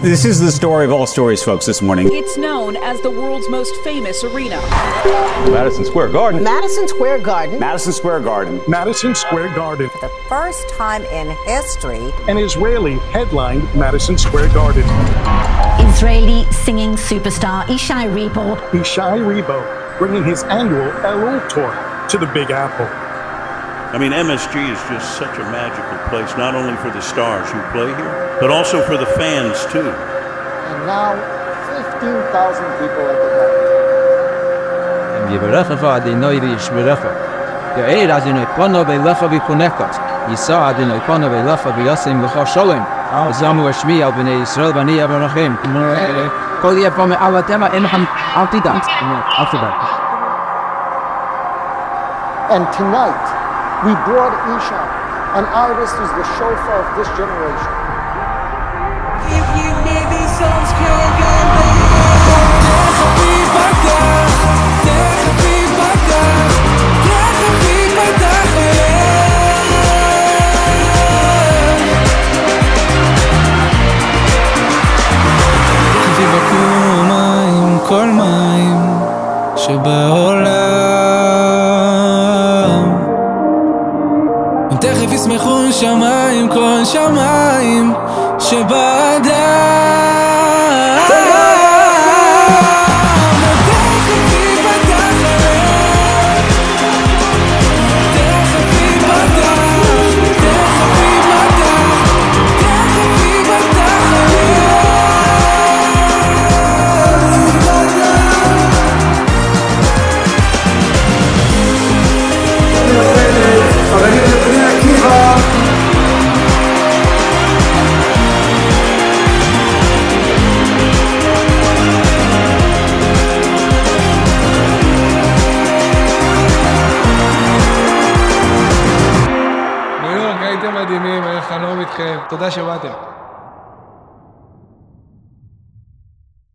This is the story of all stories, folks, this morning. It's known as the world's most famous arena. Madison Square Garden. Madison Square Garden. Madison Square Garden. Madison Square Garden. For the first time in history, An Israeli headlined Madison Square Garden. Israeli singing superstar Ishay Ribo Ishay Ribo bringing his annual Elul tour to the Big Apple. I mean, MSG is just such a magical place, not only for the stars who play here, but also for the fans, too. And now, 15,000 people at the garden. ויברך אדינוי וישמרך. יאיר אדינוי פונו ואילך ויפונקות. יישא אדינוי פונו ואילך וישים לך שלום. וזמו אשמי על בני ישראל ואני אברכים. כל יפה מעל התמה אין לכם אל תדאג. אל תדאג. And tonight, we brought Isha, an artist who's the chauffeur of this generation. If you need these songs, כל מים שבעולם ישמחו שמיים כל שמיים שבאדם מדהימים, חלום איתכם. תודה שבאתם.